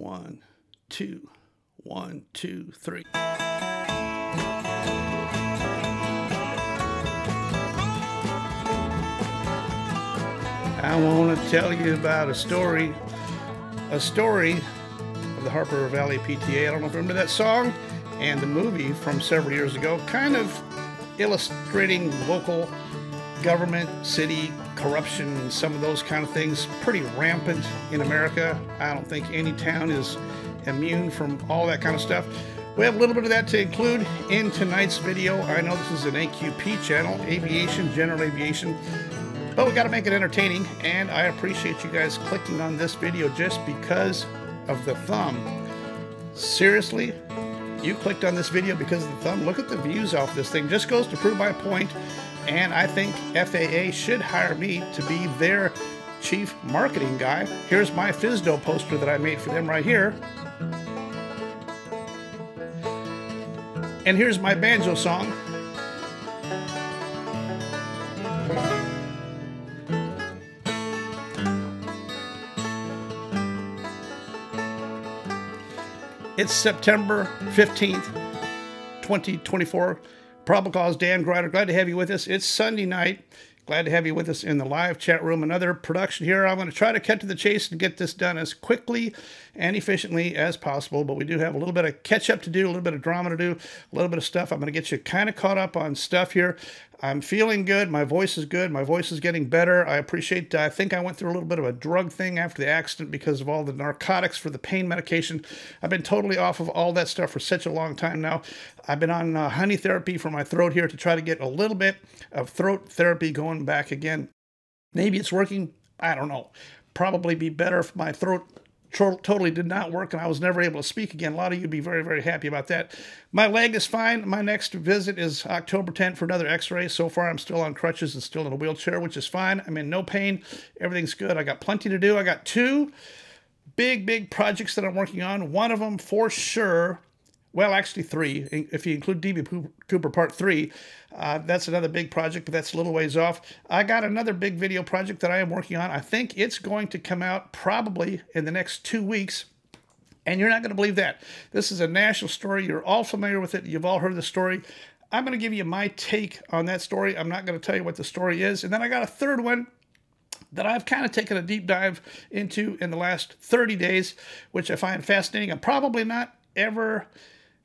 One, two, one, two, three. I want to tell you about a story, a story of the Harper Valley PTA. I don't know if you remember that song and the movie from several years ago, kind of illustrating local government, city corruption, and some of those kind of things. Pretty rampant in America. I don't think any town is immune from all that kind of stuff. We have a little bit of that to include in tonight's video. I know this is an AQP channel, aviation, general aviation, but we got to make it entertaining, and I appreciate you guys clicking on this video just because of the thumb. Seriously, you clicked on this video because of the thumb. Look at the views off this thing. Just goes to prove my point, and I think FAA should hire me to be their chief marketing guy. Here's my FSDO poster that I made for them right here. And here's my banjo song. It's September 15th, 2024. Probable cause Dan Gryder. Glad to have you with us. It's Sunday night. Glad to have you with us in the live chat room. Another production here. I'm going to try to cut to the chase and get this done as quickly and efficiently as possible. But we do have a little bit of catch up to do, a little bit of drama to do, a little bit of stuff. I'm going to get you kind of caught up on stuff here. I'm feeling good. My voice is good. My voice is getting better. I appreciate, I think I went through a little bit of a drug thing after the accident because of all the narcotics for the pain medication. I've been totally off of all that stuff for such a long time now. I've been on uh, honey therapy for my throat here to try to get a little bit of throat therapy going back again. Maybe it's working. I don't know. Probably be better if my throat totally did not work and I was never able to speak again. A lot of you would be very, very happy about that. My leg is fine. My next visit is October 10th for another x-ray. So far, I'm still on crutches and still in a wheelchair, which is fine. I'm in no pain. Everything's good. I got plenty to do. I got two big, big projects that I'm working on. One of them for sure well, actually three, if you include DB Cooper Part 3. Uh, that's another big project, but that's a little ways off. I got another big video project that I am working on. I think it's going to come out probably in the next two weeks. And you're not going to believe that. This is a national story. You're all familiar with it. You've all heard the story. I'm going to give you my take on that story. I'm not going to tell you what the story is. And then I got a third one that I've kind of taken a deep dive into in the last 30 days, which I find fascinating. I'm probably not ever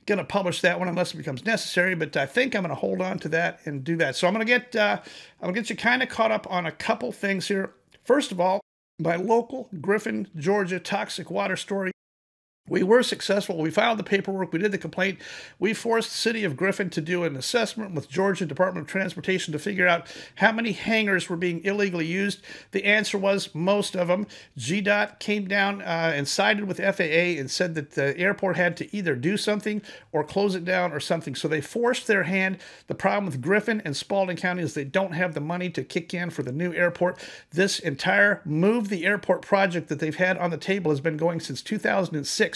going to publish that one unless it becomes necessary, but I think I'm going to hold on to that and do that. So I'm going to get uh, I'm going to get you kind of caught up on a couple things here. First of all, my local Griffin, Georgia toxic water story we were successful. We filed the paperwork. We did the complaint. We forced the city of Griffin to do an assessment with Georgia Department of Transportation to figure out how many hangars were being illegally used. The answer was most of them. GDOT came down uh, and sided with FAA and said that the airport had to either do something or close it down or something. So they forced their hand. The problem with Griffin and Spalding County is they don't have the money to kick in for the new airport. This entire move the airport project that they've had on the table has been going since 2006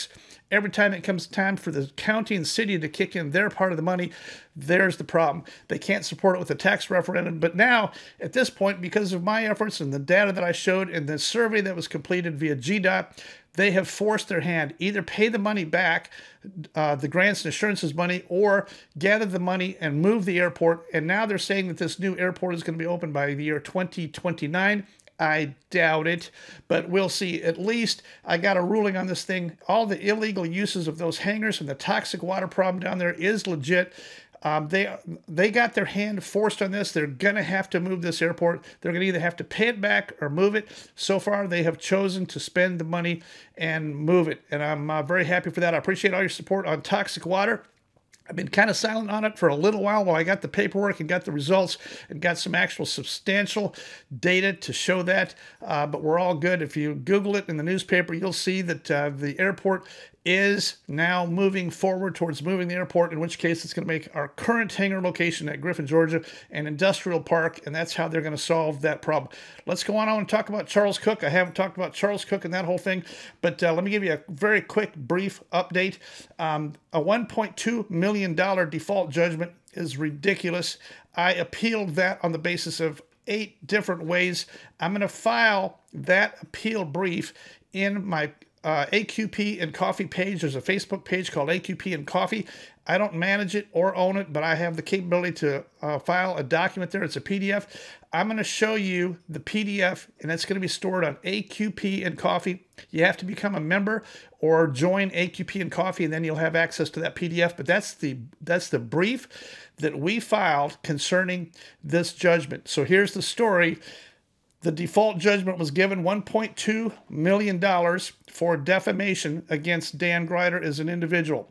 every time it comes time for the county and city to kick in their part of the money, there's the problem. They can't support it with a tax referendum. But now, at this point, because of my efforts and the data that I showed and the survey that was completed via GDOT, they have forced their hand. Either pay the money back, uh, the grants and assurances money, or gather the money and move the airport. And now they're saying that this new airport is going to be open by the year 2029. I doubt it, but we'll see. At least I got a ruling on this thing. All the illegal uses of those hangars and the toxic water problem down there is legit. Um, they they got their hand forced on this. They're gonna have to move this airport. They're gonna either have to pay it back or move it. So far, they have chosen to spend the money and move it, and I'm uh, very happy for that. I appreciate all your support on toxic water. I've been kind of silent on it for a little while while I got the paperwork and got the results and got some actual substantial data to show that. Uh, but we're all good. If you Google it in the newspaper, you'll see that uh, the airport is now moving forward towards moving the airport, in which case it's going to make our current hangar location at Griffin, Georgia, an industrial park, and that's how they're going to solve that problem. Let's go on and talk about Charles Cook. I haven't talked about Charles Cook and that whole thing, but uh, let me give you a very quick, brief update. Um, a $1.2 million default judgment is ridiculous. I appealed that on the basis of eight different ways. I'm going to file that appeal brief in my uh, AQP and Coffee page. There's a Facebook page called AQP and Coffee. I don't manage it or own it, but I have the capability to uh, file a document there. It's a PDF. I'm going to show you the PDF, and it's going to be stored on AQP and Coffee. You have to become a member or join AQP and Coffee, and then you'll have access to that PDF. But that's the that's the brief that we filed concerning this judgment. So here's the story. The default judgment was given $1.2 million for defamation against Dan Gryder as an individual.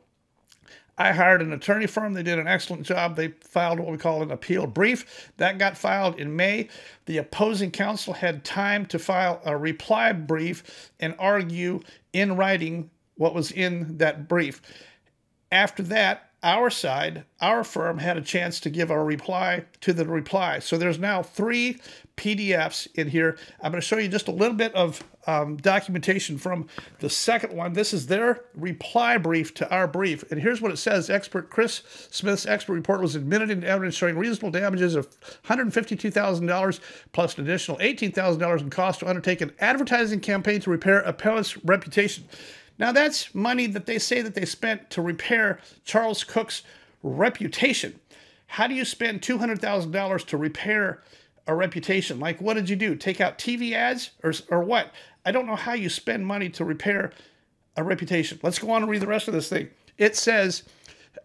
I hired an attorney firm. They did an excellent job. They filed what we call an appeal brief. That got filed in May. The opposing counsel had time to file a reply brief and argue in writing what was in that brief. After that, our side, our firm, had a chance to give our reply to the reply. So there's now three PDFs in here. I'm going to show you just a little bit of um, documentation from the second one. This is their reply brief to our brief. And here's what it says. Expert Chris Smith's expert report was admitted into evidence showing reasonable damages of $152,000 plus an additional $18,000 in cost to undertake an advertising campaign to repair appellant's reputation. Now, that's money that they say that they spent to repair Charles Cook's reputation. How do you spend $200,000 to repair a reputation? Like, what did you do? Take out TV ads or, or what? I don't know how you spend money to repair a reputation. Let's go on and read the rest of this thing. It says,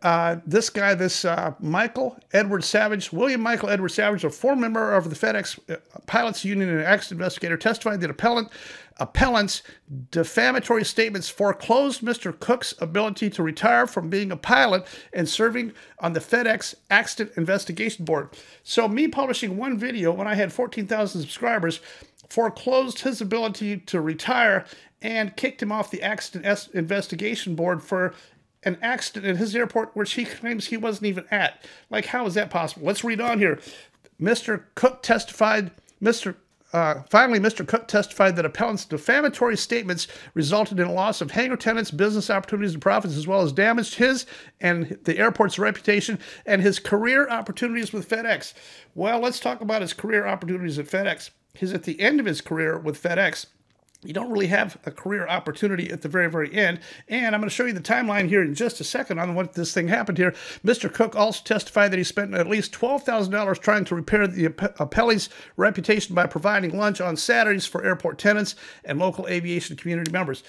uh, this guy, this uh, Michael Edward Savage, William Michael Edward Savage, a former member of the FedEx uh, Pilots Union and an accident investigator, testified that appellant appellant's defamatory statements foreclosed Mr. Cook's ability to retire from being a pilot and serving on the FedEx Accident Investigation Board. So, me publishing one video when I had 14,000 subscribers foreclosed his ability to retire and kicked him off the Accident Investigation Board for an accident at his airport which he claims he wasn't even at. Like, how is that possible? Let's read on here. Mr. Cook testified, Mr. Uh, finally, Mr. Cook testified that appellant's defamatory statements resulted in loss of hangar tenants, business opportunities, and profits, as well as damaged his and the airport's reputation and his career opportunities with FedEx. Well, let's talk about his career opportunities at FedEx. He's at the end of his career with FedEx you don't really have a career opportunity at the very, very end. And I'm going to show you the timeline here in just a second on what this thing happened here. Mr. Cook also testified that he spent at least $12,000 trying to repair the appellee's reputation by providing lunch on Saturdays for airport tenants and local aviation community members.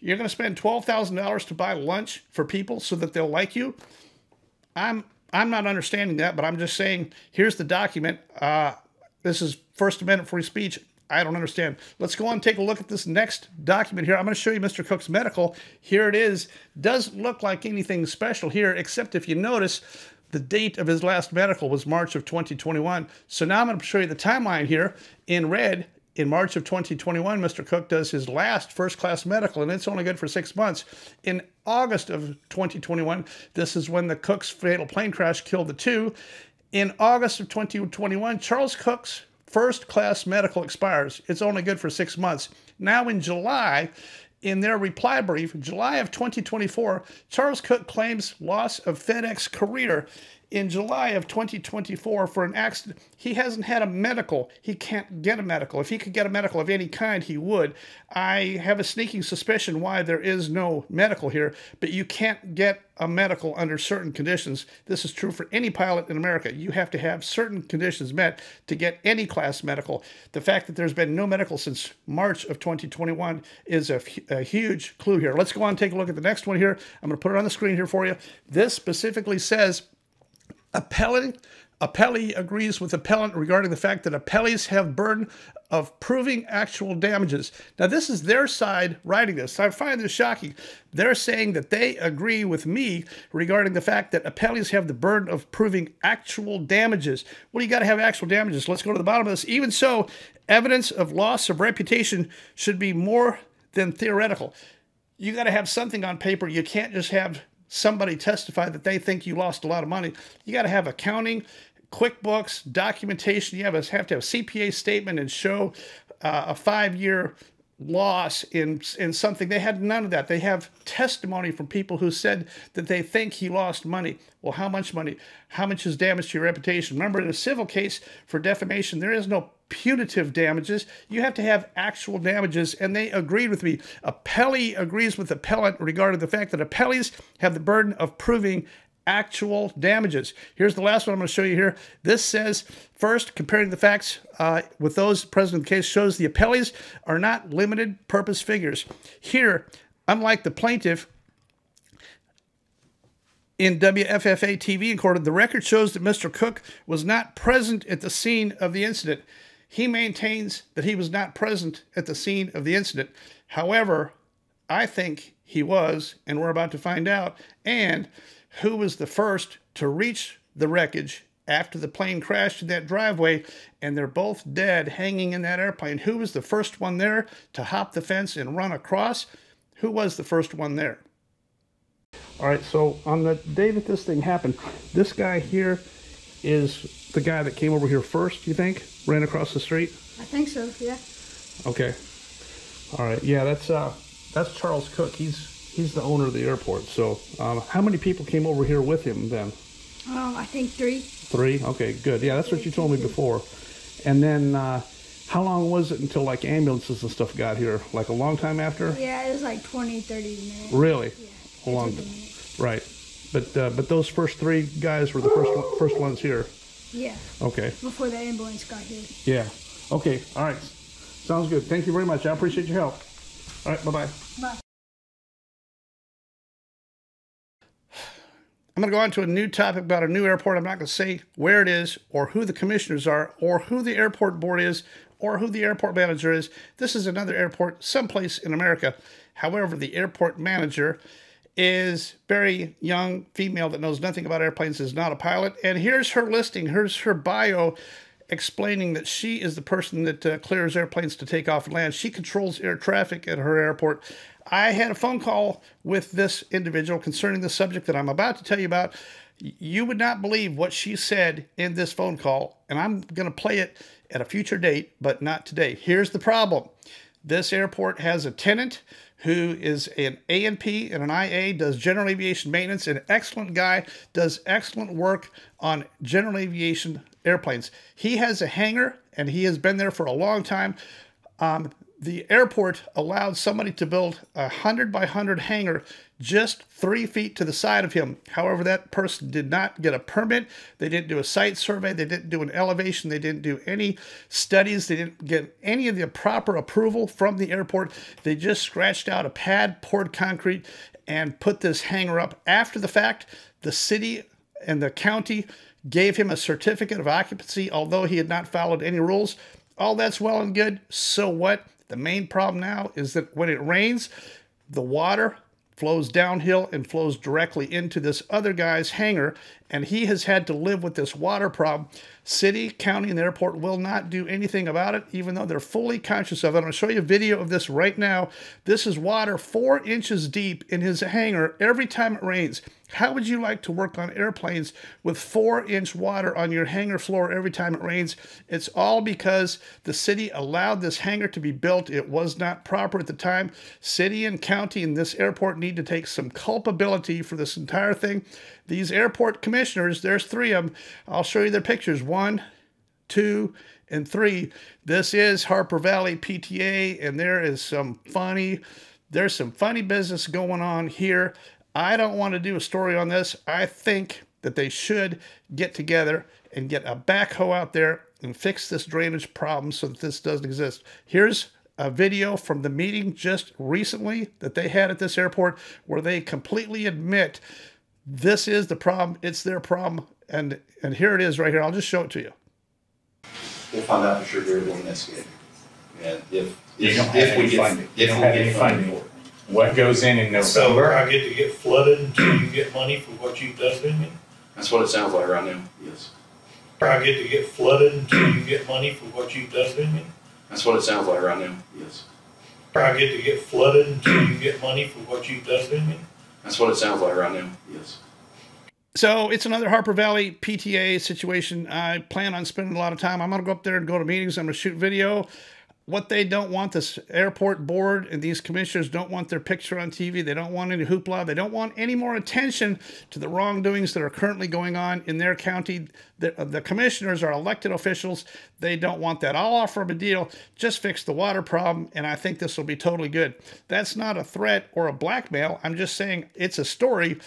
You're going to spend $12,000 to buy lunch for people so that they'll like you? I'm I'm not understanding that, but I'm just saying, here's the document. Uh, this is First Amendment free speech. I don't understand. Let's go on and take a look at this next document here. I'm going to show you Mr. Cook's medical. Here it is. Doesn't look like anything special here, except if you notice, the date of his last medical was March of 2021. So now I'm going to show you the timeline here in red. In March of 2021, Mr. Cook does his last first class medical, and it's only good for six months. In August of 2021, this is when the Cook's fatal plane crash killed the two. In August of 2021, Charles Cook's first class medical expires. It's only good for six months. Now, in July, in their reply brief, July of 2024, Charles Cook claims loss of FedEx career in July of 2024 for an accident. He hasn't had a medical. He can't get a medical. If he could get a medical of any kind, he would. I have a sneaking suspicion why there is no medical here, but you can't get a medical under certain conditions. This is true for any pilot in America. You have to have certain conditions met to get any class medical. The fact that there's been no medical since March of 2021 is a, a huge clue here. Let's go on and take a look at the next one here. I'm going to put it on the screen here for you. This specifically says Appellant, appellee agrees with appellant regarding the fact that appellees have burden of proving actual damages. Now, this is their side writing this. I find this shocking. They're saying that they agree with me regarding the fact that appellees have the burden of proving actual damages. Well, you got to have actual damages. Let's go to the bottom of this. Even so, evidence of loss of reputation should be more than theoretical. You got to have something on paper. You can't just have somebody testify that they think you lost a lot of money. You got to have accounting, QuickBooks, documentation. You have, have to have a CPA statement and show uh, a five year loss in in something. They had none of that. They have testimony from people who said that they think he lost money. Well, how much money? How much is damage to your reputation? Remember, in a civil case for defamation, there is no punitive damages. You have to have actual damages, and they agreed with me. Appellee agrees with appellant regarding the fact that appellees have the burden of proving actual damages. Here's the last one I'm going to show you here. This says, first, comparing the facts uh, with those present in the case shows the appellees are not limited purpose figures. Here, unlike the plaintiff, in WFAA TV in the record shows that Mr. Cook was not present at the scene of the incident. He maintains that he was not present at the scene of the incident. However, I think he was, and we're about to find out. And who was the first to reach the wreckage after the plane crashed in that driveway and they're both dead hanging in that airplane. Who was the first one there to hop the fence and run across? Who was the first one there? All right, so on the day that this thing happened, this guy here is the guy that came over here first, you think? Ran across the street? I think so, yeah. Okay. All right, yeah, that's uh that's Charles Cook. He's he's the owner of the airport. So, um, how many people came over here with him then? Um, I think three. Three? Okay, good. Yeah, that's what you told me before. And then, uh, how long was it until like ambulances and stuff got here? Like a long time after? Yeah, it was like 20, 30 minutes. Really? Yeah. A long Right. But uh, but those first three guys were the first one, first ones here. Yeah. Okay. Before the ambulance got here. Yeah. Okay. All right. Sounds good. Thank you very much. I appreciate your help. All right. Bye-bye. Bye. I'm going to go on to a new topic about a new airport. I'm not going to say where it is or who the commissioners are or who the airport board is or who the airport manager is. This is another airport someplace in America. However, the airport manager is very young female that knows nothing about airplanes, is not a pilot. And here's her listing. Here's her bio explaining that she is the person that uh, clears airplanes to take off and land. She controls air traffic at her airport. I had a phone call with this individual concerning the subject that I'm about to tell you about. You would not believe what she said in this phone call, and I'm going to play it at a future date, but not today. Here's the problem. This airport has a tenant who is an A&P and an IA, does general aviation maintenance, an excellent guy, does excellent work on general aviation airplanes. He has a hangar, and he has been there for a long time. Um, the airport allowed somebody to build a 100 by 100 hangar just three feet to the side of him. However, that person did not get a permit. They didn't do a site survey. They didn't do an elevation. They didn't do any studies. They didn't get any of the proper approval from the airport. They just scratched out a pad, poured concrete, and put this hangar up. After the fact, the city and the county gave him a certificate of occupancy, although he had not followed any rules. All that's well and good. So what? The main problem now is that when it rains, the water flows downhill and flows directly into this other guy's hangar, and he has had to live with this water problem. City, county, and the airport will not do anything about it, even though they're fully conscious of it. I'm going to show you a video of this right now. This is water four inches deep in his hangar every time it rains. How would you like to work on airplanes with four inch water on your hangar floor every time it rains? It's all because the city allowed this hangar to be built. It was not proper at the time. City and county and this airport need to take some culpability for this entire thing. These airport commissioners, there's three of them. I'll show you their pictures. One, two, and three. This is Harper Valley PTA, and there is some funny, there's some funny business going on here. I don't want to do a story on this. I think that they should get together and get a backhoe out there and fix this drainage problem so that this doesn't exist. Here's a video from the meeting just recently that they had at this airport where they completely admit this is the problem, it's their problem, and and here it is right here. I'll just show it to you. We'll find out for sure during the investigation. And if, You if, don't have if we any get, funding. You if don't we have get any funding funding. for it. What goes in in So November? I get to get flooded until you get money for what you've done to me? That's what it sounds like right now, yes. I get to get flooded until you get money for what you've done to me? That's what it sounds like right now, yes. I get to get flooded until you get money for what you've done to me? That's what it sounds like right now, yes. So it's another Harper Valley PTA situation. I plan on spending a lot of time. I'm going to go up there and go to meetings. I'm going to shoot video. What they don't want this airport board and these commissioners don't want their picture on TV. They don't want any hoopla. They don't want any more attention to the wrongdoings that are currently going on in their county. The, uh, the commissioners are elected officials. They don't want that. I'll offer them a deal. Just fix the water problem, and I think this will be totally good. That's not a threat or a blackmail. I'm just saying it's a story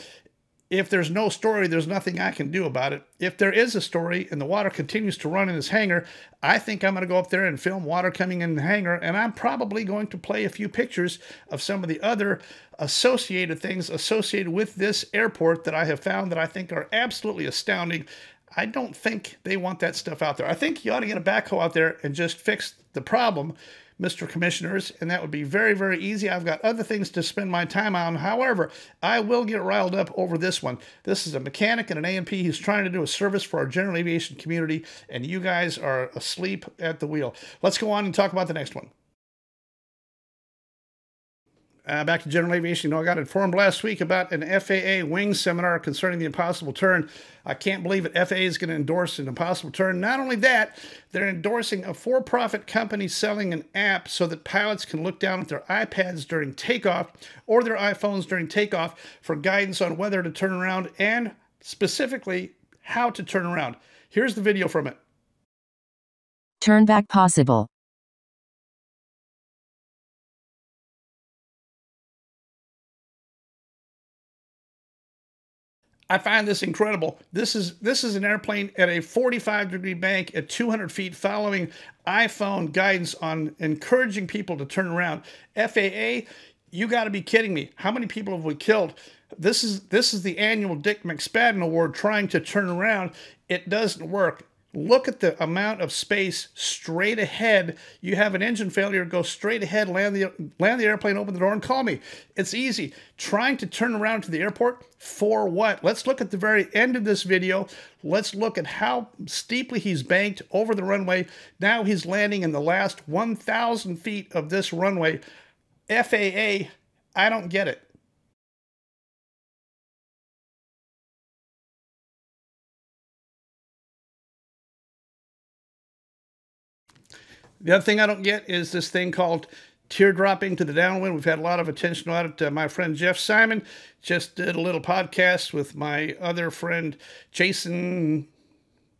if there's no story, there's nothing I can do about it. If there is a story and the water continues to run in this hangar, I think I'm going to go up there and film water coming in the hangar, and I'm probably going to play a few pictures of some of the other associated things associated with this airport that I have found that I think are absolutely astounding. I don't think they want that stuff out there. I think you ought to get a backhoe out there and just fix the problem Mr. Commissioners, and that would be very, very easy. I've got other things to spend my time on. However, I will get riled up over this one. This is a mechanic and an A&P who's trying to do a service for our general aviation community, and you guys are asleep at the wheel. Let's go on and talk about the next one. Uh, back to general aviation. You know, I got informed last week about an FAA wing seminar concerning the impossible turn. I can't believe it. FAA is going to endorse an impossible turn. Not only that, they're endorsing a for profit company selling an app so that pilots can look down at their iPads during takeoff or their iPhones during takeoff for guidance on whether to turn around and specifically how to turn around. Here's the video from it. Turn back possible. I find this incredible. This is this is an airplane at a 45 degree bank at 200 feet, following iPhone guidance on encouraging people to turn around. FAA, you got to be kidding me! How many people have we killed? This is this is the annual Dick McSpadden Award trying to turn around. It doesn't work. Look at the amount of space straight ahead. You have an engine failure, go straight ahead, land the land the airplane, open the door, and call me. It's easy. Trying to turn around to the airport for what? Let's look at the very end of this video. Let's look at how steeply he's banked over the runway. Now he's landing in the last 1,000 feet of this runway. FAA, I don't get it. The other thing I don't get is this thing called teardropping to the downwind. We've had a lot of attention on it. Uh, my friend Jeff Simon just did a little podcast with my other friend Jason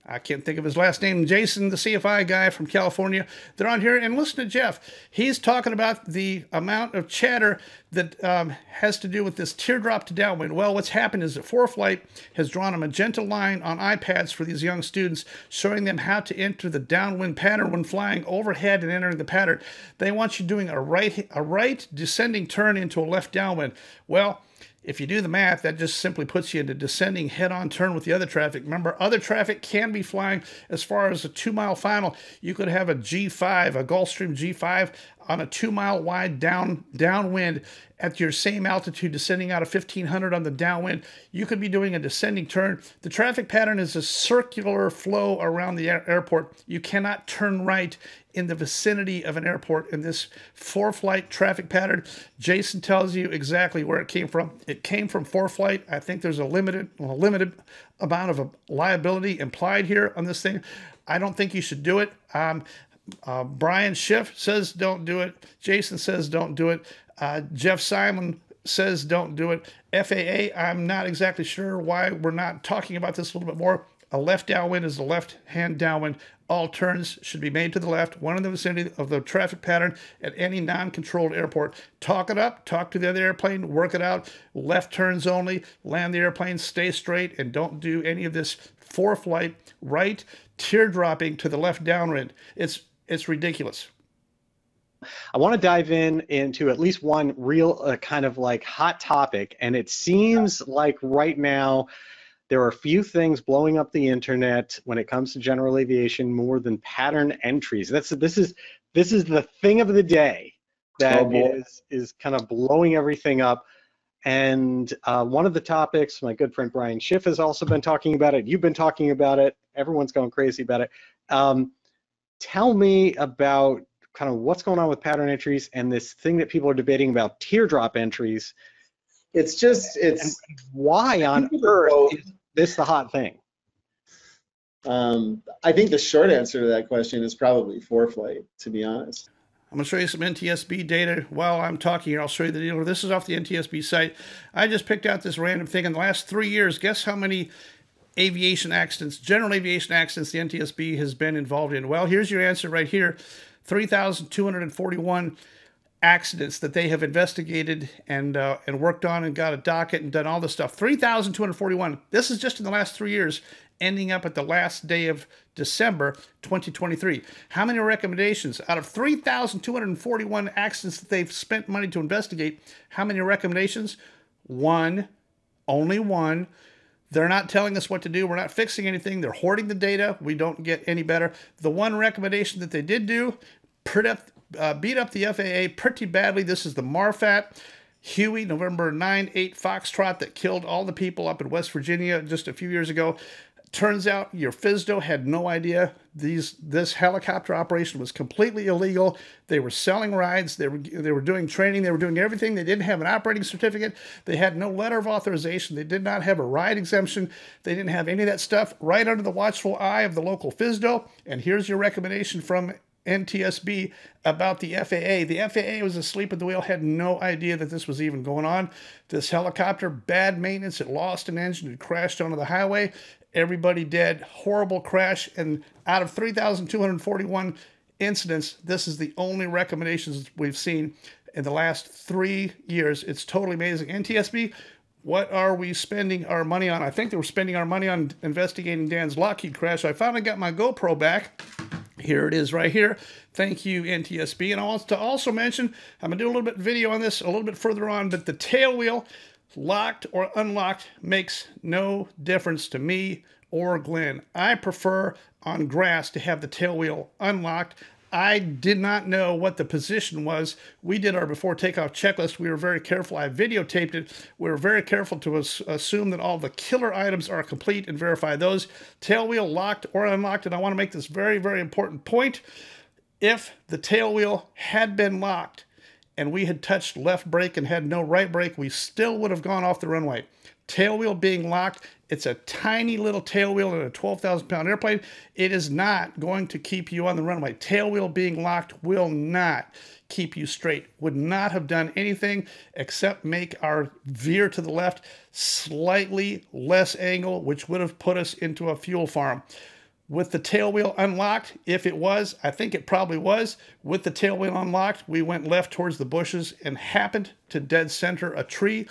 I can't think of his last name, Jason, the CFI guy from California. They're on here and listen to Jeff. He's talking about the amount of chatter that um, has to do with this teardrop to downwind. Well, what's happened is that ForeFlight has drawn a magenta line on iPads for these young students, showing them how to enter the downwind pattern when flying overhead and entering the pattern. They want you doing a right, a right descending turn into a left downwind. Well, if you do the math, that just simply puts you into descending head-on turn with the other traffic. Remember, other traffic can be flying as far as a two-mile final. You could have a G5, a Gulfstream G5 on a two-mile wide down downwind at your same altitude, descending out of 1500 on the downwind. You could be doing a descending turn. The traffic pattern is a circular flow around the airport. You cannot turn right in the vicinity of an airport in this four ForeFlight traffic pattern. Jason tells you exactly where it came from. It came from four ForeFlight. I think there's a limited, a limited amount of liability implied here on this thing. I don't think you should do it. Um, uh, Brian Schiff says don't do it. Jason says don't do it. Uh, Jeff Simon says don't do it. FAA, I'm not exactly sure why we're not talking about this a little bit more. A left downwind is a left hand downwind. All turns should be made to the left, one in the vicinity of the traffic pattern at any non controlled airport. Talk it up, talk to the other airplane, work it out. Left turns only, land the airplane, stay straight, and don't do any of this ForeFlight right teardropping to the left downwind. It's it's ridiculous. I want to dive in into at least one real uh, kind of like hot topic, and it seems like right now there are a few things blowing up the internet when it comes to general aviation more than pattern entries. That's this is this is the thing of the day that oh is is kind of blowing everything up. And uh, one of the topics, my good friend Brian Schiff has also been talking about it. You've been talking about it. Everyone's going crazy about it. Um, tell me about kind of what's going on with pattern entries and this thing that people are debating about teardrop entries. It's just it's why on earth is this the hot thing? Um, I think the short answer to that question is probably ForeFlight, to be honest. I'm going to show you some NTSB data while I'm talking here. I'll show you the dealer. This is off the NTSB site. I just picked out this random thing. In the last three years, guess how many aviation accidents, general aviation accidents, the NTSB has been involved in? Well, here's your answer right here 3,241 accidents that they have investigated and uh, and worked on and got a docket and done all this stuff. 3,241. This is just in the last three years, ending up at the last day of December 2023. How many recommendations out of 3,241 accidents that they've spent money to investigate? How many recommendations? One, only one. They're not telling us what to do. We're not fixing anything. They're hoarding the data. We don't get any better. The one recommendation that they did do, uh, beat up the FAA pretty badly. This is the Marpat. Huey, November 9 8 Foxtrot that killed all the people up in West Virginia just a few years ago. Turns out your FSDO had no idea these this helicopter operation was completely illegal. They were selling rides, they were they were doing training, they were doing everything. They didn't have an operating certificate. They had no letter of authorization. They did not have a ride exemption. They didn't have any of that stuff right under the watchful eye of the local FSDO. And here's your recommendation from NTSB about the FAA. The FAA was asleep at the wheel, had no idea that this was even going on. This helicopter, bad maintenance, it lost an engine, it crashed onto the highway. Everybody dead, horrible crash. And out of 3,241 incidents, this is the only recommendations we've seen in the last three years. It's totally amazing. NTSB, what are we spending our money on? I think they were spending our money on investigating Dan's Lockheed crash. I finally got my GoPro back. Here it is right here. Thank you, NTSB. And I want to also mention, I'm going to do a little bit video on this a little bit further on, but the tail wheel, locked or unlocked, makes no difference to me or Glenn. I prefer on grass to have the tail wheel unlocked. I did not know what the position was. We did our before takeoff checklist. We were very careful. I videotaped it. We were very careful to assume that all the killer items are complete and verify those. Tail wheel locked or unlocked. And I want to make this very, very important point. If the tail wheel had been locked and we had touched left brake and had no right brake, we still would have gone off the runway. Tail wheel being locked it's a tiny little tail wheel in a 12,000 pound airplane. It is not going to keep you on the runway. Tail wheel being locked will not keep you straight. Would not have done anything except make our veer to the left slightly less angle, which would have put us into a fuel farm. With the tail wheel unlocked, if it was, I think it probably was, with the tail wheel unlocked, we went left towards the bushes and happened to dead center a tree.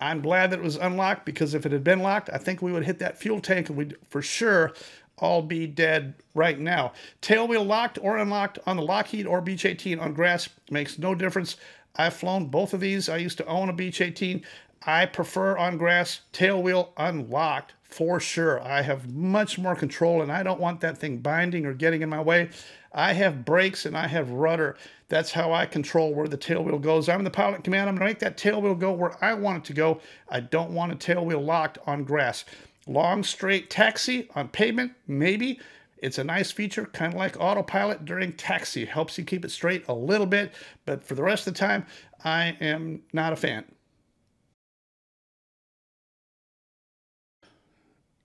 I'm glad that it was unlocked because if it had been locked, I think we would hit that fuel tank and we'd for sure all be dead right now. Tail wheel locked or unlocked on the Lockheed or Beech 18 on grass makes no difference. I've flown both of these. I used to own a Beech 18. I prefer on grass tail wheel unlocked for sure. I have much more control and I don't want that thing binding or getting in my way. I have brakes and I have rudder. That's how I control where the tail wheel goes. I'm the pilot command. I'm going to make that tail wheel go where I want it to go. I don't want a tail wheel locked on grass. Long straight taxi on pavement, maybe. It's a nice feature, kind of like autopilot during taxi. Helps you keep it straight a little bit, but for the rest of the time, I am not a fan.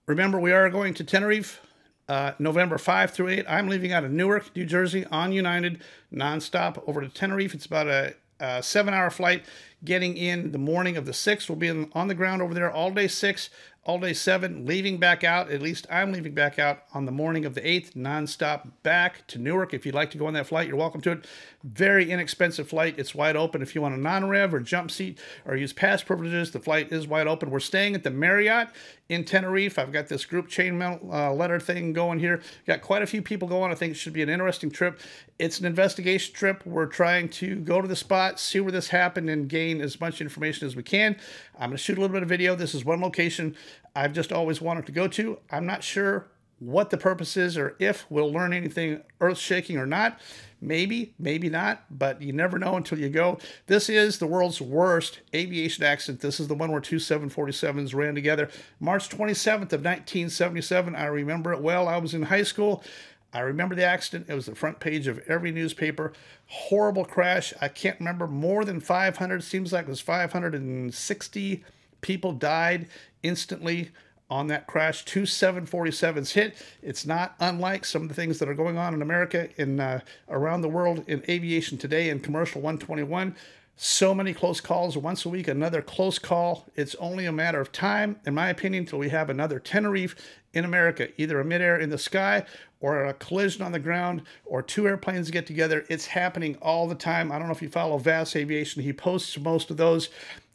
Remember, we are going to Tenerife uh, November 5 through 8. I'm leaving out of Newark, New Jersey on United nonstop over to Tenerife. It's about a, a seven hour flight getting in the morning of the 6th. We'll be in, on the ground over there all day 6, all day 7, leaving back out. At least I'm leaving back out on the morning of the 8th, nonstop back to Newark. If you'd like to go on that flight, you're welcome to it. Very inexpensive flight. It's wide open. If you want a non rev or jump seat or use pass privileges, the flight is wide open. We're staying at the Marriott in Tenerife. I've got this group chain uh, letter thing going here. Got quite a few people going. I think it should be an interesting trip. It's an investigation trip. We're trying to go to the spot, see where this happened, and gain as much information as we can. I'm going to shoot a little bit of video. This is one location I've just always wanted to go to. I'm not sure what the purpose is or if we'll learn anything earth shaking or not. Maybe, maybe not, but you never know until you go. This is the world's worst aviation accident. This is the one where two 747s ran together. March 27th of 1977. I remember it well. I was in high school. I remember the accident. It was the front page of every newspaper. Horrible crash. I can't remember more than 500. Seems like it was 560 people died instantly on that crash. Two 747s hit. It's not unlike some of the things that are going on in America and uh, around the world in aviation today in commercial 121. So many close calls once a week, another close call. It's only a matter of time, in my opinion, till we have another Tenerife in America, either a midair in the sky or a collision on the ground or two airplanes get together. It's happening all the time. I don't know if you follow VASAviation, he posts most of those.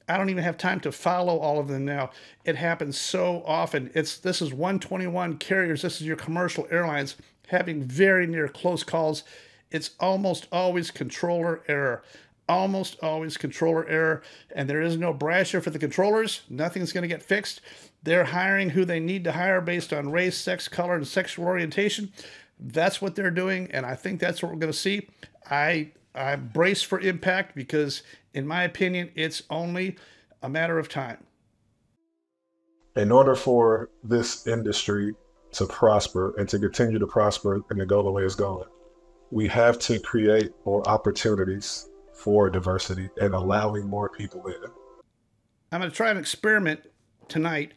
I don't even have time to follow all of them now. It happens so often. It's this is 121 carriers. This is your commercial airlines having very near close calls. It's almost always controller error. Almost always controller error, and there is no brasher for the controllers. Nothing's going to get fixed. They're hiring who they need to hire based on race, sex, color, and sexual orientation. That's what they're doing, and I think that's what we're going to see. I I brace for impact because, in my opinion, it's only a matter of time. In order for this industry to prosper and to continue to prosper and to go the way it's going, we have to create more opportunities for diversity and allowing more people in. I'm going to try an experiment tonight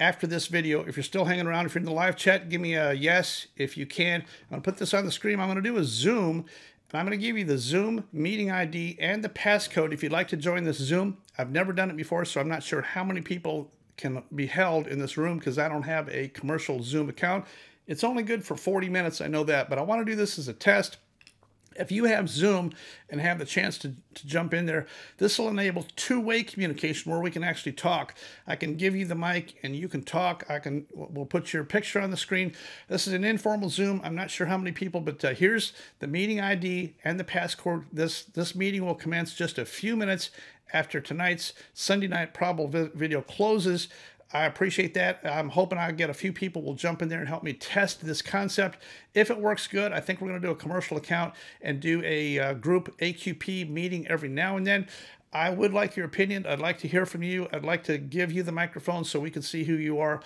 after this video. If you're still hanging around, if you're in the live chat, give me a yes if you can. I'm going to put this on the screen. I'm going to do a Zoom, I'm going to give you the Zoom meeting ID and the passcode if you'd like to join this Zoom. I've never done it before, so I'm not sure how many people can be held in this room because I don't have a commercial Zoom account. It's only good for 40 minutes, I know that, but I want to do this as a test if you have Zoom and have the chance to, to jump in there, this will enable two-way communication where we can actually talk. I can give you the mic and you can talk. I can we'll put your picture on the screen. This is an informal Zoom. I'm not sure how many people, but uh, here's the meeting ID and the passcode. This this meeting will commence just a few minutes after tonight's Sunday night probable video closes. I appreciate that. I'm hoping I get a few people will jump in there and help me test this concept. If it works good, I think we're going to do a commercial account and do a uh, group AQP meeting every now and then. I would like your opinion. I'd like to hear from you. I'd like to give you the microphone so we can see who you are,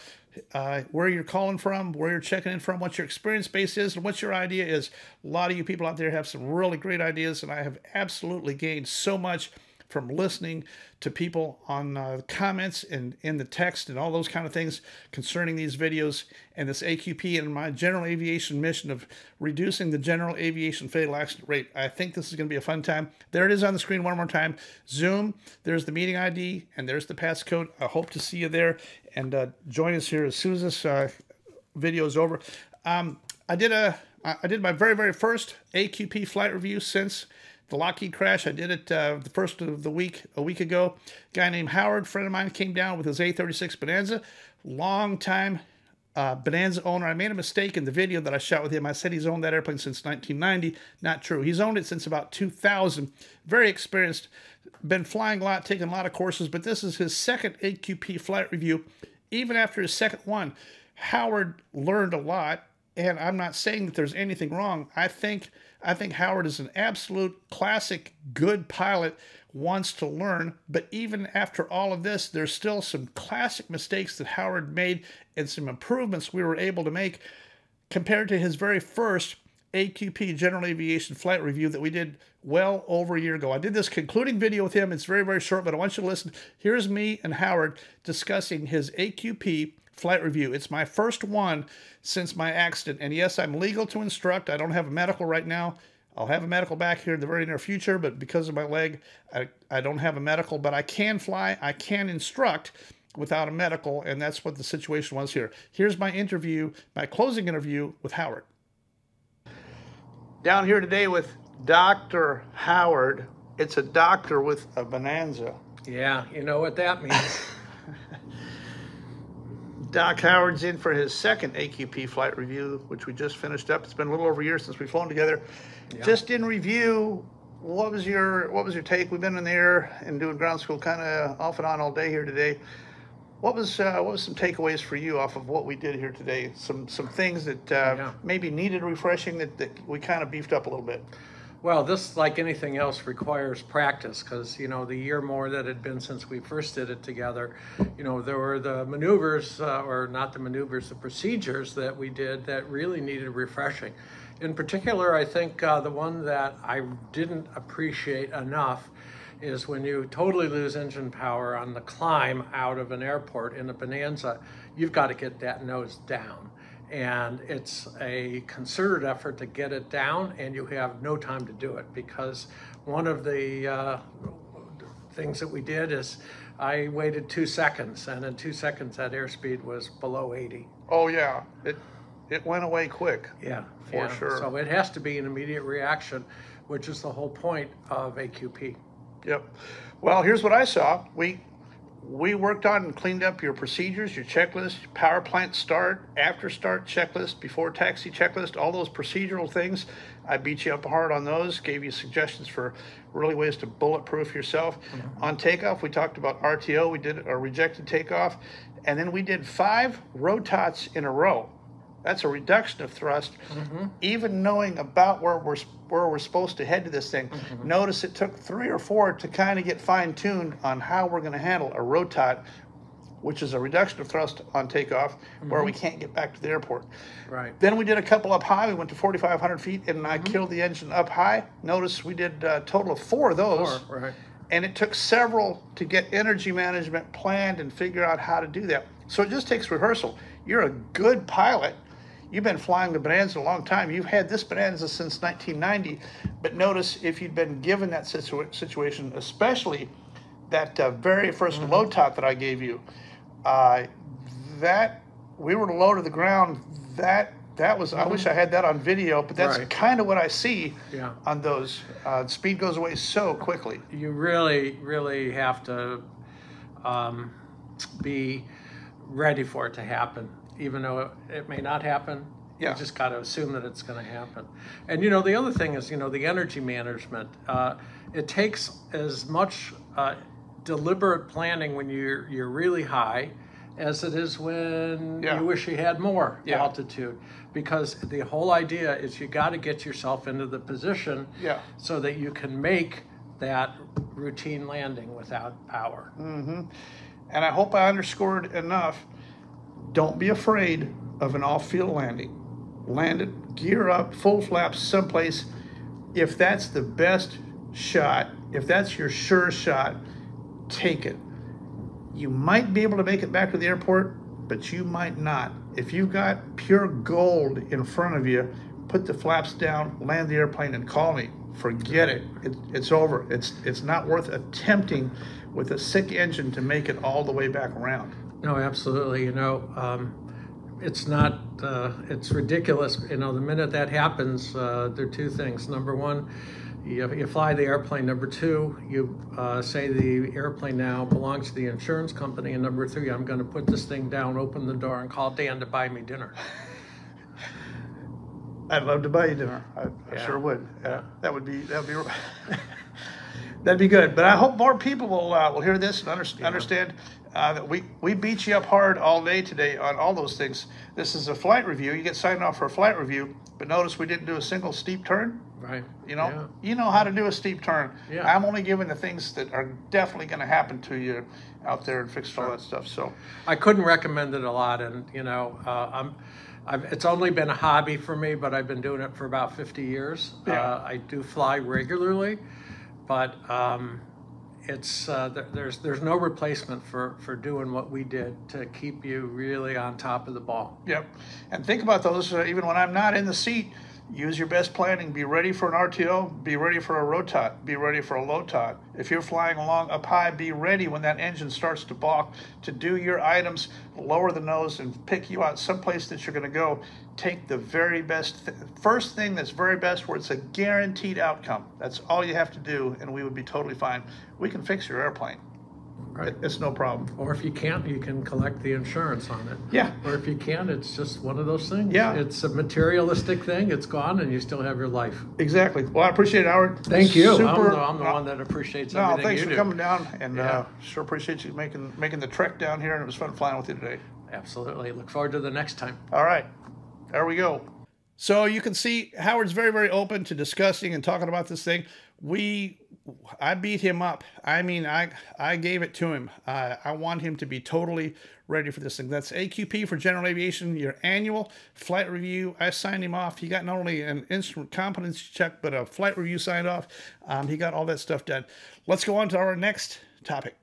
uh, where you're calling from, where you're checking in from, what your experience base is, and what your idea is. A lot of you people out there have some really great ideas, and I have absolutely gained so much from listening to people on uh, comments and in the text and all those kind of things concerning these videos and this AQP and my general aviation mission of reducing the general aviation fatal accident rate. I think this is going to be a fun time. There it is on the screen one more time. Zoom, there's the meeting ID, and there's the passcode. I hope to see you there and uh, join us here as soon as this uh, video is over. Um, I did a I did my very very first AQP flight review since the Lockheed crash. I did it uh, the first of the week, a week ago. A guy named Howard, friend of mine, came down with his A36 Bonanza. Long time uh, Bonanza owner. I made a mistake in the video that I shot with him. I said he's owned that airplane since 1990. Not true. He's owned it since about 2000. Very experienced. Been flying a lot, taking a lot of courses, but this is his second AQP flight review. Even after his second one, Howard learned a lot. And I'm not saying that there's anything wrong. I think I think Howard is an absolute classic good pilot, wants to learn, but even after all of this, there's still some classic mistakes that Howard made and some improvements we were able to make compared to his very first AQP General Aviation Flight Review that we did well over a year ago. I did this concluding video with him. It's very, very short, but I want you to listen. Here's me and Howard discussing his AQP flight review. It's my first one since my accident. And yes, I'm legal to instruct. I don't have a medical right now. I'll have a medical back here in the very near future, but because of my leg, I, I don't have a medical, but I can fly. I can instruct without a medical, and that's what the situation was here. Here's my interview, my closing interview with Howard. Down here today with Dr. Howard. It's a doctor with a bonanza. Yeah, you know what that means. Doc Howard's in for his second AQP flight review, which we just finished up. It's been a little over a year since we've flown together. Yeah. Just in review, what was your what was your take? We've been in the air and doing ground school kind of off and on all day here today. What was uh, what was some takeaways for you off of what we did here today? Some some things that uh, yeah. maybe needed refreshing that, that we kind of beefed up a little bit. Well, this, like anything else, requires practice because, you know, the year more that had been since we first did it together, you know, there were the maneuvers, uh, or not the maneuvers, the procedures that we did that really needed refreshing. In particular, I think uh, the one that I didn't appreciate enough is when you totally lose engine power on the climb out of an airport in a Bonanza, you've got to get that nose down. And it's a concerted effort to get it down, and you have no time to do it because one of the uh, things that we did is I waited two seconds, and in two seconds, that airspeed was below 80. Oh yeah, it it went away quick. Yeah, For yeah. sure. So it has to be an immediate reaction, which is the whole point of AQP. Yep. Well, here's what I saw. We we worked on and cleaned up your procedures, your checklist, power plant start, after start checklist, before taxi checklist, all those procedural things. I beat you up hard on those, gave you suggestions for really ways to bulletproof yourself. Mm-hmm. On takeoff, we talked about RTO, we did a rejected takeoff, and then we did five rotats in a row. That's a reduction of thrust, mm-hmm. even knowing about where we're where we're supposed to head to this thing. Mm-hmm. Notice it took three or four to kind of get fine tuned on how we're going to handle a rotot, which is a reduction of thrust on takeoff, where we mm-hmm. can't get back to the airport. Right. Then we did a couple up high. We went to 4,500 feet, and I killed the engine up high. Notice we did a total of four of those. Four, right. And it took several to get energy management planned and figure out how to do that. So it just takes rehearsal. You're a good pilot. You've been flying the Bonanza a long time. You've had this Bonanza since 1990. But notice if you'd been given that situa- situation, especially that uh, very 1st low tot that I gave you, uh, that we were low to the ground. That that was. I wish I had that on video, but that's Right. kind of what I see Yeah. on those. Uh, speed goes away so quickly. You really, really have to um, be ready for it to happen, even though it, may not happen. Yeah. You just got to assume that it's going to happen. And you know, the other thing is, you know, the energy management. Uh, it takes as much uh, deliberate planning when you're you're really high, as it is when Yeah. you wish you had more Yeah. altitude. Because the whole idea is you got to get yourself into the position Yeah. so that you can make that routine landing without power. And I hope I underscored enough. Don't be afraid of an off-field landing. Land it, gear up, full flaps someplace. If that's the best shot, if that's your sure shot, take it. You might be able to make it back to the airport, but you might not. If you've got pure gold in front of you, put the flaps down, land the airplane, and call me. Forget it. it it's over. It's it's not worth attempting with a sick engine to make it all the way back around. No, absolutely. You know, um, it's not, uh, it's ridiculous. You know, the minute that happens, uh, there are two things. Number one, you, you fly the airplane. Number two, you uh, say the airplane now belongs to the insurance company. And number three, I'm going to put this thing down, open the door, and call Dan to buy me dinner. I'd love to buy you dinner. I, I Yeah. sure would. Yeah, Yeah. that would be that would be that'd be good. But I hope more people will uh, will hear this and under, understand uh, we we beat you up hard all day today on all those things. This is a flight review. You get signed off for a flight review, but notice we didn't do a single steep turn. Right. You know, Yeah. you know how to do a steep turn. Yeah. I'm only giving the things that are definitely going to happen to you out there and fix all that stuff. So, I couldn't recommend it a lot, and you know, uh, I'm, I've, it's only been a hobby for me, but I've been doing it for about 50 years. Yeah. Uh, I do fly regularly, but um, it's uh, th- there's there's no replacement for for doing what we did to keep you really on top of the ball. Yep. And think about those, uh, even when I'm not in the seat, use your best planning. Be ready for an RTO, be ready for a rotot, be ready for a low tot. If you're flying along up high, be ready when that engine starts to balk to do your items, lower the nose and pick you out someplace that you're going to go. Take the very best, th- first thing that's very best where it's a guaranteed outcome. That's all you have to do, and we would be totally fine. We can fix your airplane. Right. It's no problem. Or if you can't, you can collect the insurance on it. Yeah. Or if you can't, it's just one of those things. Yeah. It's a materialistic thing. It's gone, and you still have your life. Exactly. Well, I appreciate it, Howard. Thank you. I'm Super- the, I'm the uh, one that appreciates No, everything thanks you for do. coming down, and uh, Yeah. sure appreciate you making making the trek down here, and it was fun flying with you today. Absolutely. Look forward to the next time. All right, there we go. So you can see Howard's very very open to discussing and talking about this thing. we I beat him up. I mean, I I gave it to him. Uh, I want him to be totally ready for this thing. That's AQP for General Aviation, your annual flight review. I signed him off. He got not only an instrument competency check, but a flight review signed off. Um, he got all that stuff done. Let's go on to our next topic.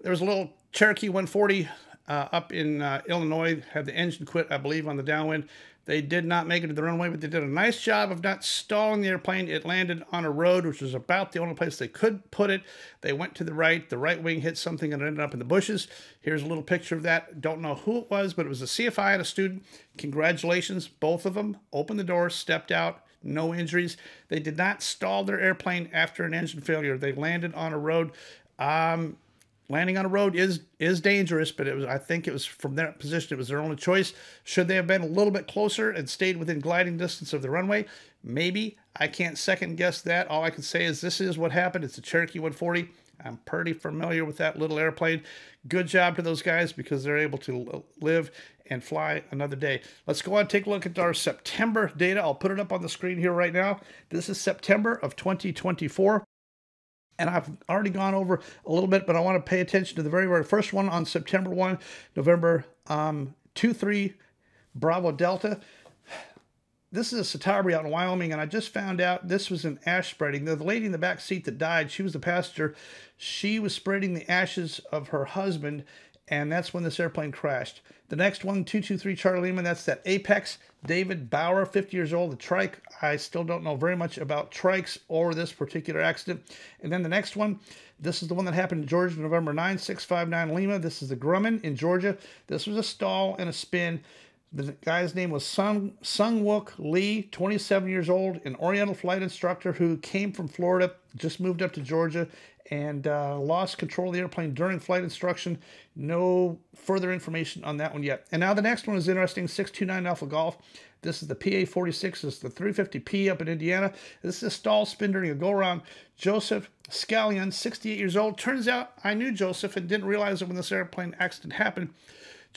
There was a little Cherokee 140 uh, up in uh, Illinois, had the engine quit, I believe, on the downwind. They did not make it to the runway, but they did a nice job of not stalling the airplane. It landed on a road, which was about the only place they could put it. They went to the right. The right wing hit something and ended up in the bushes. Here's a little picture of that. Don't know who it was, but it was a CFI and a student. Congratulations, both of them. Opened the door, stepped out, no injuries. They did not stall their airplane after an engine failure. They landed on a road. Um, landing on a road is is dangerous, but it was I think it was from that position it was their only choice. Should they have been a little bit closer and stayed within gliding distance of the runway? Maybe. I can't second guess that. All I can say is this is what happened. It's a Cherokee 140. I'm pretty familiar with that little airplane. Good job to those guys because they're able to live and fly another day. Let's go on and take a look at our September data. I'll put it up on the screen here right now. This is September of 2024 and I've already gone over a little bit, but I want to pay attention to the very, very first one on September 1, November um, 2 3, Bravo Delta. This is a Citabria out in Wyoming, and I just found out this was an ash spreading. The lady in the back seat that died, she was the passenger. She was spreading the ashes of her husband, and that's when this airplane crashed. The next one, 223 Charlie Lima, that's that Apex. David Bauer, 50 years old, the trike. I still don't know very much about trikes or this particular accident. And then the next one, this is the one that happened in Georgia, November 9, 659 Lima. This is the Grumman in Georgia. This was a stall and a spin. The guy's name was Sung, Sung Wook Lee, 27 years old, an Oriental flight instructor who came from Florida, just moved up to Georgia, and uh, lost control of the airplane during flight instruction. No further information on that one yet. And now the next one is interesting 629 Alpha Golf. This is the PA 46, this is the 350P up in Indiana. This is a stall spin during a go around. Joseph Scallion, 68 years old. Turns out I knew Joseph and didn't realize it when this airplane accident happened.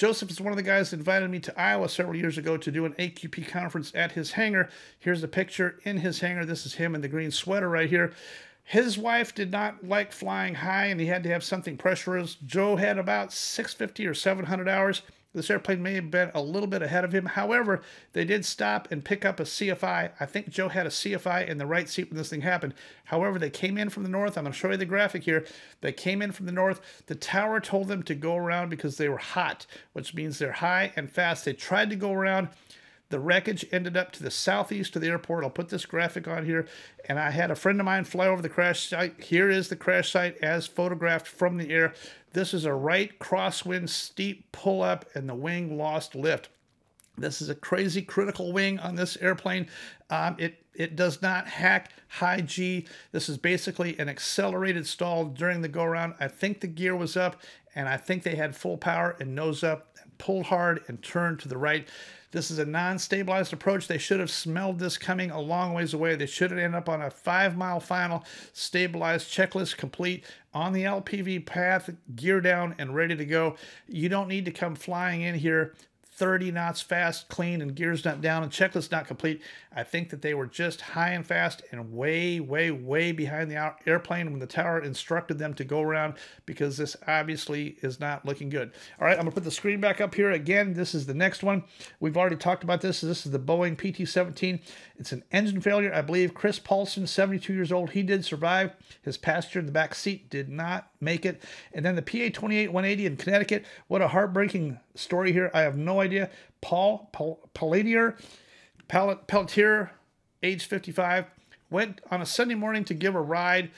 Joseph is one of the guys that invited me to Iowa several years ago to do an AQP conference at his hangar. Here's a picture in his hangar. This is him in the green sweater right here. His wife did not like flying high and he had to have something pressurized. Joe had about 650 or 700 hours. This airplane may have been a little bit ahead of him. However, they did stop and pick up a CFI. I think Joe had a CFI in the right seat when this thing happened. However, they came in from the north. I'm going to show you the graphic here. They came in from the north. The tower told them to go around because they were hot, which means they're high and fast. They tried to go around. The wreckage ended up to the southeast of the airport. I'll put this graphic on here. And I had a friend of mine fly over the crash site. Here is the crash site as photographed from the air. This is a right crosswind steep pull up, and the wing lost lift. This is a crazy critical wing on this airplane. Um, it it does not hack high G. This is basically an accelerated stall during the go around. I think the gear was up, and I think they had full power and nose up, and pulled hard and turned to the right. This is a non-stabilized approach. They should have smelled this coming a long ways away. They should have ended up on a five-mile final, stabilized checklist complete on the LPV path, gear down and ready to go. You don't need to come flying in here 30 knots fast, clean, and gears not down, and checklist not complete. I think that they were just high and fast and way, way, way behind the airplane when the tower instructed them to go around because this obviously is not looking good. All right, I'm gonna put the screen back up here again. This is the next one. We've already talked about this. This is the Boeing PT-17. It's an engine failure. I believe Chris Paulson, 72 years old, he did survive. His passenger in the back seat did not make it. And then the PA-28-180 in Connecticut. What a heartbreaking story here. I have no idea. Paul Palletier Pelletier, age 55, went on a Sunday morning to give a ride.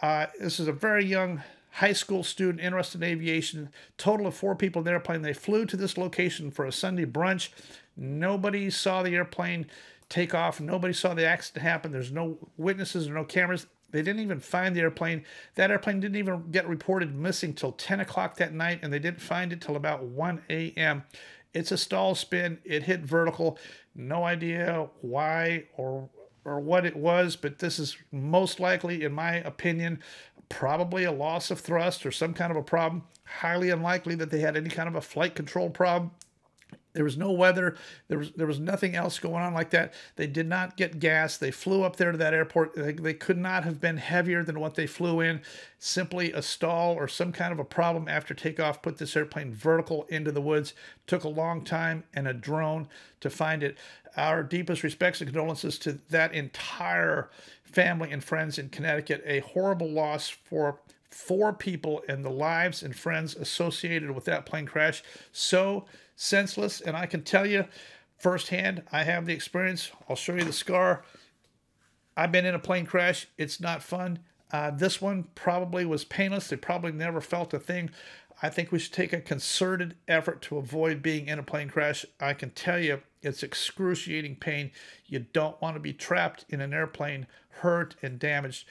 Uh, this is a very young high school student interested in aviation. Total of four people in the airplane. They flew to this location for a Sunday brunch. Nobody saw the airplane take off. Nobody saw the accident happen. There's no witnesses or no cameras. They didn't even find the airplane. That airplane didn't even get reported missing till 10 o'clock that night, and they didn't find it till about 1 a.m. It's a stall spin. It hit vertical. No idea why or or what it was, but this is most likely, in my opinion, probably a loss of thrust or some kind of a problem. Highly unlikely that they had any kind of a flight control problem. There was no weather. There was there was nothing else going on like that. They did not get gas. They flew up there to that airport. They, they could not have been heavier than what they flew in. Simply a stall or some kind of a problem after takeoff put this airplane vertical into the woods. Took a long time and a drone to find it. Our deepest respects and condolences to that entire family and friends in Connecticut. A horrible loss for four people and the lives and friends associated with that plane crash. So senseless. And I can tell you firsthand, I have the experience. I'll show you the scar. I've been in a plane crash. It's not fun. Uh, this one probably was painless. They probably never felt a thing. I think we should take a concerted effort to avoid being in a plane crash. I can tell you it's excruciating pain. You don't want to be trapped in an airplane, hurt and damaged.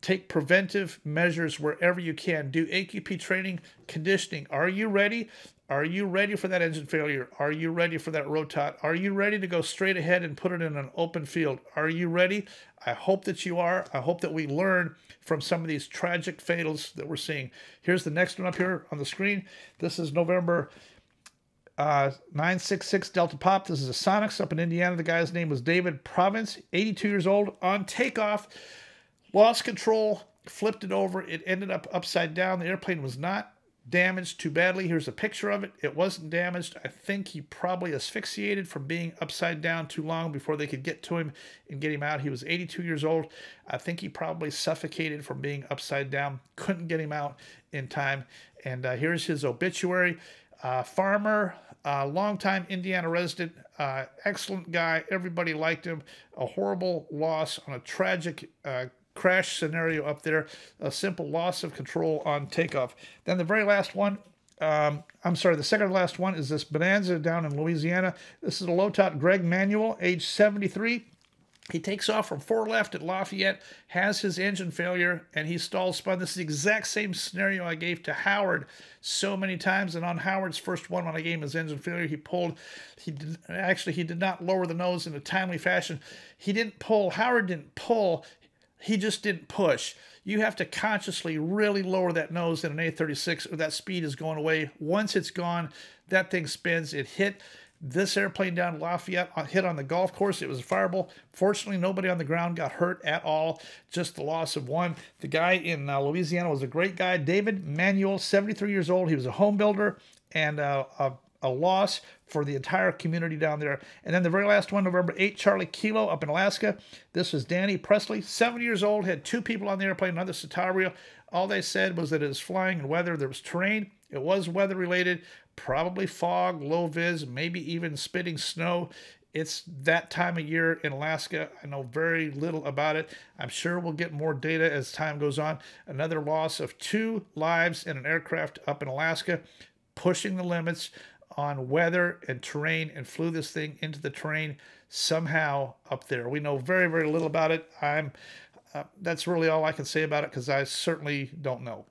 Take preventive measures wherever you can. Do AQP training, conditioning. Are you ready? Are you ready for that engine failure? Are you ready for that rotot? Are you ready to go straight ahead and put it in an open field? Are you ready? I hope that you are. I hope that we learn from some of these tragic fatals that we're seeing. Here's the next one up here on the screen. This is November uh, 966 Delta Pop. This is a Sonex up in Indiana. The guy's name was David Province, 82 years old, on takeoff. Lost control, flipped it over. It ended up upside down. The airplane was not damaged too badly. Here's a picture of it. It wasn't damaged. I think he probably asphyxiated from being upside down too long before they could get to him and get him out. He was 82 years old. I think he probably suffocated from being upside down. Couldn't get him out in time. And uh, here's his obituary. Uh, farmer, uh, longtime Indiana resident, uh, excellent guy. Everybody liked him. A horrible loss on a tragic uh, crash scenario up there, a simple loss of control on takeoff. Then the very last one, um, I'm sorry, the second last one is this Bonanza down in Louisiana. This is a low-tot Greg Manuel, age 73. He takes off from four left at Lafayette, has his engine failure, and he stalls spun. This is the exact same scenario I gave to Howard so many times. And on Howard's first one, when I gave him his engine failure, he pulled. He did, actually he did not lower the nose in a timely fashion. He didn't pull. Howard didn't pull. He just didn't push. You have to consciously really lower that nose in an A36 or that speed is going away. Once it's gone, that thing spins. It hit this airplane down Lafayette, uh, hit on the golf course. It was a fireball. Fortunately, nobody on the ground got hurt at all, just the loss of one. The guy in uh, Louisiana was a great guy, David Manuel, 73 years old. He was a home builder and uh, a a loss for the entire community down there. And then the very last one, November 8, Charlie Kilo up in Alaska. This was Danny Presley, 70 years old, had two people on the airplane, another Cetauro. All they said was that it was flying in weather. There was terrain. It was weather related, probably fog, low vis, maybe even spitting snow. It's that time of year in Alaska. I know very little about it. I'm sure we'll get more data as time goes on. Another loss of two lives in an aircraft up in Alaska, pushing the limits on weather and terrain and flew this thing into the terrain somehow up there. We know very, very little about it. I'm uh, that's really all I can say about it because I certainly don't know.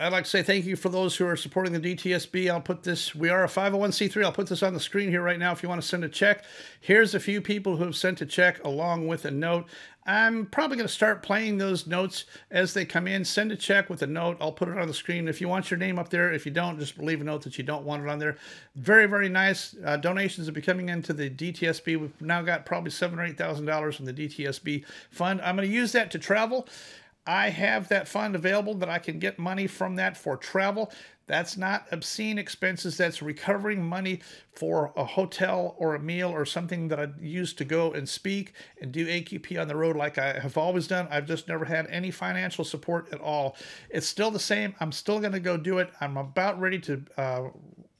I'd like to say thank you for those who are supporting the DTSB. I'll put this, we are a 501c3. I'll put this on the screen here right now if you want to send a check. Here's a few people who have sent a check along with a note. I'm probably going to start playing those notes as they come in. Send a check with a note. I'll put it on the screen. If you want your name up there, if you don't, just leave a note that you don't want it on there. Very, very nice. Uh, donations have been coming into the DTSB. We've now got probably seven or eight thousand dollars from the DTSB fund. I'm going to use that to travel. I have that fund available that I can get money from that for travel. That's not obscene expenses. That's recovering money for a hotel or a meal or something that I use to go and speak and do AQP on the road like I have always done. I've just never had any financial support at all. It's still the same. I'm still going to go do it. I'm about ready to uh,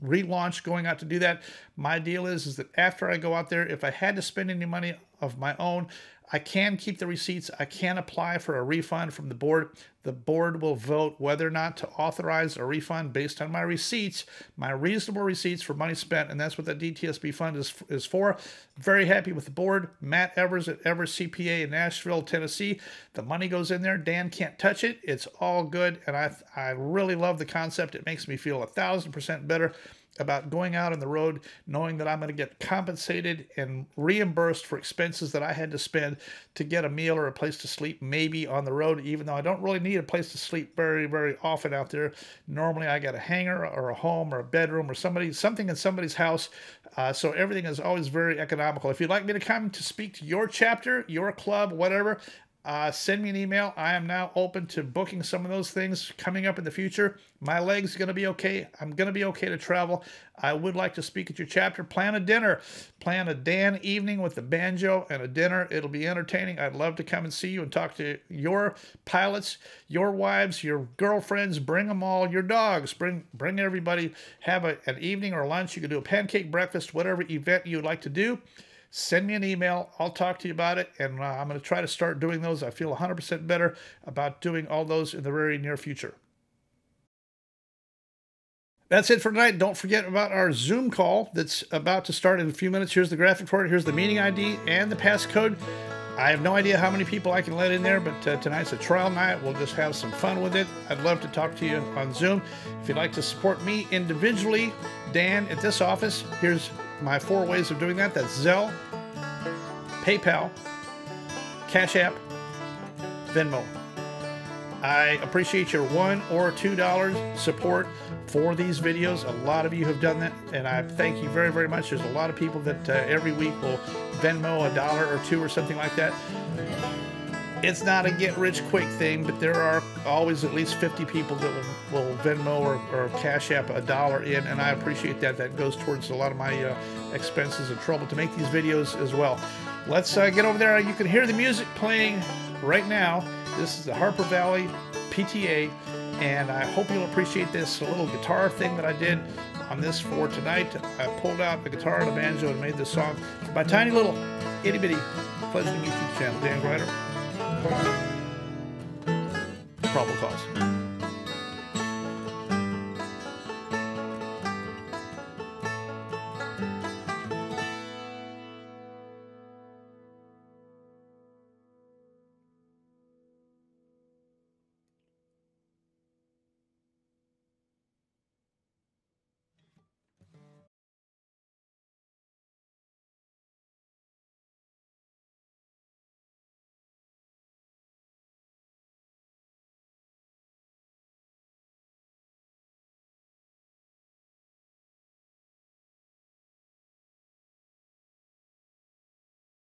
relaunch going out to do that. My deal is, is that after I go out there, if I had to spend any money of my own, I can keep the receipts. I can apply for a refund from the board. The board will vote whether or not to authorize a refund based on my receipts, my reasonable receipts for money spent, and that's what the DTSB fund is, is for. Very happy with the board. Matt Evers at Evers CPA in Nashville, Tennessee. The money goes in there. Dan can't touch it. It's all good, and I, I really love the concept. It makes me feel a thousand percent better about going out on the road knowing that I'm going to get compensated and reimbursed for expenses that I had to spend to get a meal or a place to sleep, maybe on the road, even though I don't really need a place to sleep very, very often out there. Normally, I got a hangar or a home or a bedroom or somebody, something in somebody's house. Uh, so everything is always very economical. If you'd like me to come to speak to your chapter, your club, whatever, uh, send me an email. I am now open to booking some of those things coming up in the future. My leg's going to be okay. I'm going to be okay to travel. I would like to speak at your chapter. Plan a dinner. Plan a Dan evening with the banjo and a dinner. It'll be entertaining. I'd love to come and see you and talk to your pilots, your wives, your girlfriends. Bring them all. Your dogs. Bring bring everybody. Have a, an evening or lunch. You can do a pancake breakfast, whatever event you'd like to do send me an email. I'll talk to you about it, and uh, I'm going to try to start doing those. I feel 100% better about doing all those in the very near future. That's it for tonight. Don't forget about our Zoom call that's about to start in a few minutes. Here's the graphic for it. Here's the meeting ID and the passcode. I have no idea how many people I can let in there, but uh, tonight's a trial night. We'll just have some fun with it. I'd love to talk to you on Zoom. If you'd like to support me individually, Dan at this office, here's my four ways of doing that. That's Zelle, PayPal, Cash App, Venmo. I appreciate your one or two dollars support for these videos. A lot of you have done that, and I thank you very, very much. There's a lot of people that uh, every week will Venmo a dollar or two or something like that. It's not a get rich quick thing, but there are always at least 50 people that will, will Venmo or, or, Cash App a dollar in, and I appreciate that. That goes towards a lot of my uh, expenses and trouble to make these videos as well. Let's uh, get over there. You can hear the music playing right now. This is the Harper Valley PTA, and I hope you'll appreciate this little guitar thing that I did on this for tonight. I pulled out the guitar and the banjo and made this song. My tiny little itty bitty fledgling YouTube channel, Dan Gryder. Probable cause.